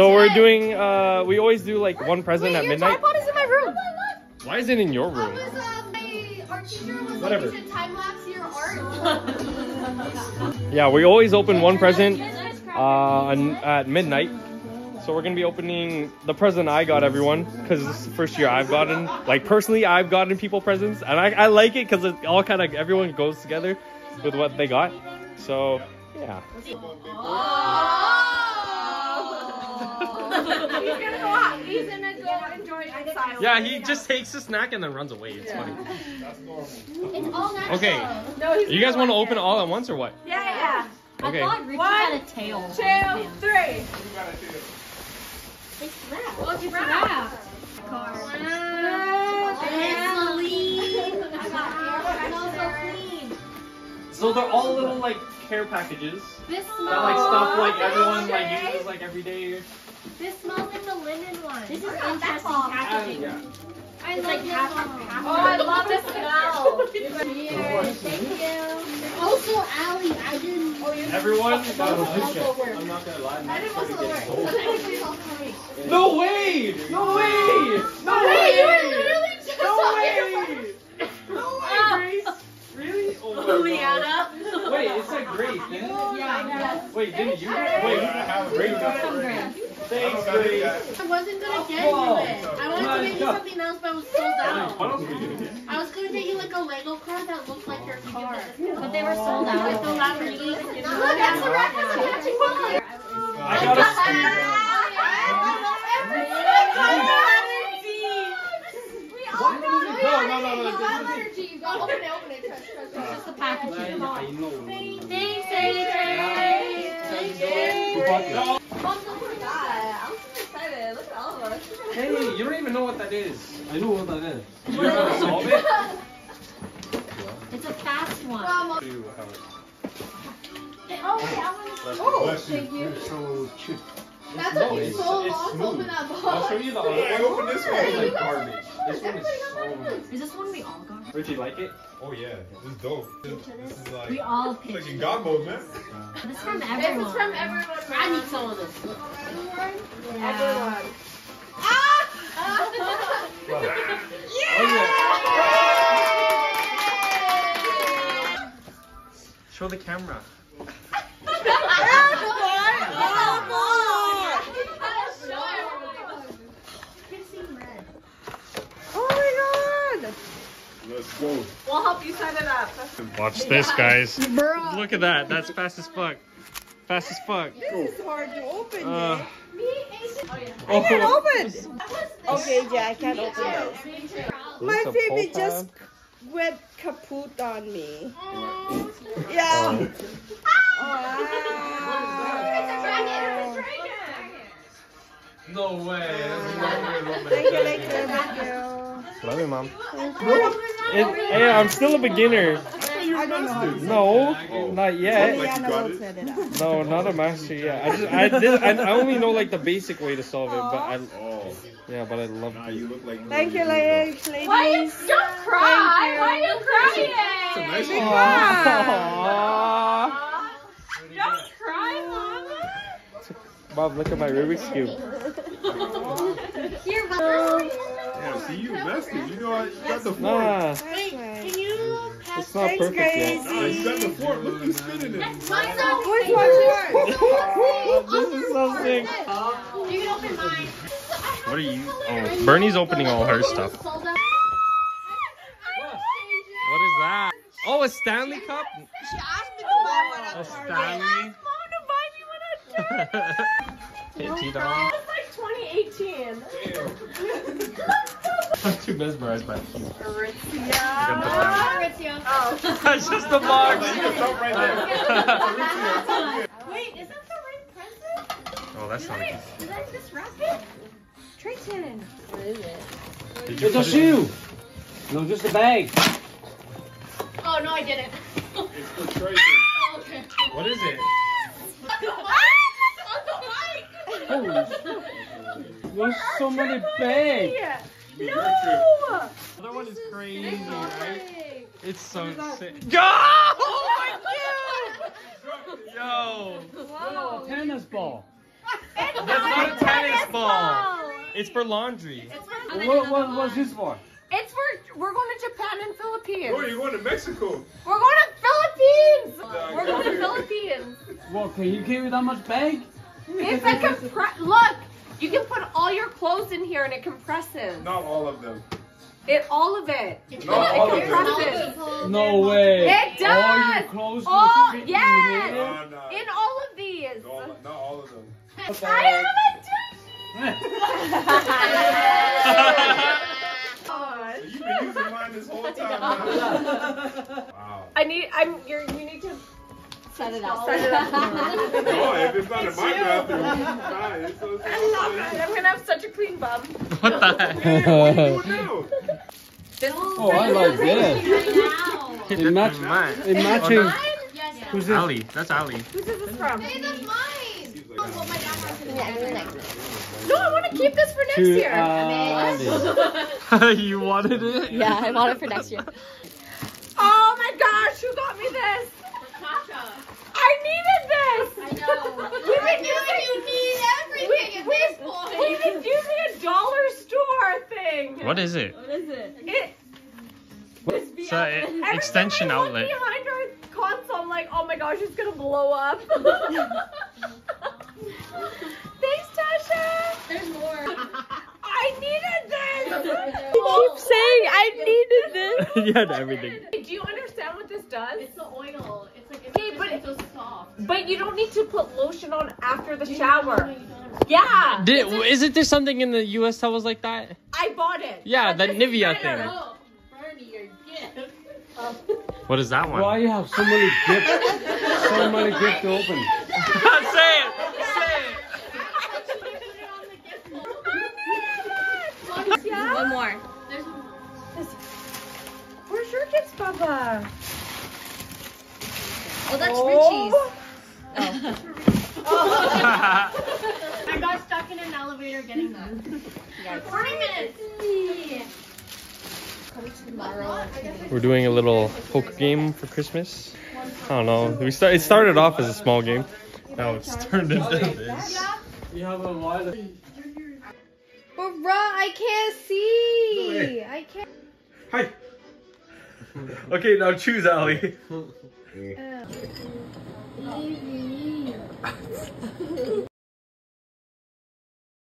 So we're doing. uh We always do like one present at Your midnight. tripod is in my room. Why is it in your I room? was, um, my art teacher was Whatever. like, you should time lapse your art. Yeah, we always open one present uh at midnight. So we're gonna be opening the present I got everyone because this is the first year I've gotten like personally I've gotten people presents and I, I like it because it all kind of everyone goes together with what they got. So yeah. He's gonna go out. He's gonna go enjoy it in silence. Yeah, he just takes the snack and then runs away. It's funny. It's all natural. Okay, No, he's you guys want to open it all at once or what? Yeah, yeah. Okay. I thought Richie had a tail. Two, three. It's wrapped. Oh, it's wrapped. So they're all little like care packages This that smells. like stuff like everyone like uses like every day. This smells like the linen one. This is Or not that interesting long. packaging. yeah. I It's love like this half one. half. Oh, I love the smell. Cheers. Thank you. Also, Allie, I didn't. Oh, you Everyone. I'm not gonna lie. I didn't also work. No way! No way! No way! you were way! literally just No talking way! No way, Grace! Really? Oh my God. Liana. Wait, it's like Grace, isn't it? Yeah. Wait, didn't you? Wait, Grace got it. Thanks, Grace. I wasn't gonna get you it. I wanted to get you something else, but it was sold out. What else were you doing? I was gonna get you like a Lego car that looked like your car. But they were sold With the Lamborghini. Look, that's the record catching one. I got a What? No, no, no, no, You this got is- energy. You got open it, open it. Trust, trust, trust. Just the packaging. I know. Thanks, AJ. Thank you. Who bought this? Mom, don't forget. I'm so excited. Look at all of us. Hey, you don't even know what that is. I know what that is. You know how to solve it? It's a fast one. Mom, Do how it- Oh, wait, I want to. Oh, thank you. so cheap. That No, took you it's- so it's long to smooth. open that box. I'll show you the other I one. opened this one. It's like garbage. This one is so nice. Is this one we all got? Richie, like it? Oh yeah, this is dope. This, this is like, We all it's like in it. God mode, man. This is from This everyone. is from everyone. I need some of this. Everyone. Yeah. Everyone. Ah! Show the camera. Let's. We'll help you set it up. Watch this, guys. Look at that. That's fast as fuck. Fast as fuck. It's hard to open. Uh, Me, Aiden. Oh, yeah. oh, can't open. Okay, yeah, I can't open it. Me too. My baby just tab. went kaput on me. Oh. Yeah. It's a dragon. It's a dragon. No way. That's no way, Roman. Thank you, thank you, thank you. Love you, mom. It, hey, I'm still a beginner. I don't know how to No, not yet. Like you Liana got will it? set it up. No, not a master yet. I just, I did, I, I only know like the basic way to solve it, but I, Oh, yeah, but I love nah, it. you look like. Thank you, ladies. ladies. Why you don't cry? you. Why are you crying? Nice Big one. one. Don't cry, mama. Bob, look at my Rubik's cube. Here, mom. Yeah, see you messed. You know what? You got the fork. Nah, Wait, can you pass it's not perfect yet. Nah, you got the fork. Look, you spinning it. Mine's so Which one's yours? this is so sick. You can open mine. What are you? Oh, Bernie's opening all her stuff. What is that? Oh, a Stanley Cup? She asked me to buy one A at Target. Stanley? Hey, T-Dog. It's like 2018. I'm too mesmerized by it. Aritzia. Oh. That's just the box. Stop right there. Wait, is that the ring princess? oh, that's not Wait, good. did I just wrap it? Triton. What is it? Did you It's a put it- shoe. No, just a bag. Oh, no, I didn't. It's the Tracer. Oh, okay. What is it? Holy There's so many bags. No! The other one is crazy, right? It's so sick. Oh my god! Yo! A tennis ball. That's not a fall. It's for laundry. What, what, what's this for? It's for we're going to Japan and Philippines. Where are you going to Mexico? We're going to Philippines. Uh, We're going to Philippines. What, can you carry that much bag? It's a compress. Look, you can put all your clothes in here and it compresses. Not all of them. It all of it. Not all of It them. compresses. No way. It does. All does. your clothes Oh, will fit in yes. No, no. In all of these. No, not all of them. I have a You've been using mine this whole time now. Wow. I need. I'm. You're. You need to Set it up. set it up. No, if it's not in my bathroom, it's fine. It's so I love it. I'm gonna have such a clean bum. What the heck? What are you doing now? Oh, I like this. It match, Mine. it matching. Yes. Who's this? Ali. That's Ali. Who's this from? Hey, that's mine. Oh, well, my dad has it. No, I want to keep this for next To year. Ali. you wanted it? Yeah, I want it for next year. Oh my gosh, who got me this? I needed this. I know. We've been using. You need everything at this point. We've been using a dollar store thing. What is it? What is it? It, It's an extension time I look outlet. Behind our console, I'm like, oh my gosh, it's gonna blow up. Thanks, Tasha. There's more. I needed this. keep saying I needed this. you had everything. Do you understand what this does? It's the oil. It's but so soft. but you don't need to put lotion on after the shower. Yeah. Did, isn't there something in the U.S. that was like that? I bought it. Yeah, But that Nivea better. thing. Oh, Bernie, your gift. What is that one? Why you have so many gifts? So many gifts to open. Say it. Say it. Yeah. One more. Where's your kids, Papa? Oh, that's Oh. I got stuck in an elevator getting that. 40 minutes. We're doing a little poker game for Christmas. I don't know. We start, it started off as a small game. Now it's turned into this. You have a wallet. But bruh, I can't see. I can't. Hi. Okay, now choose Ali. 一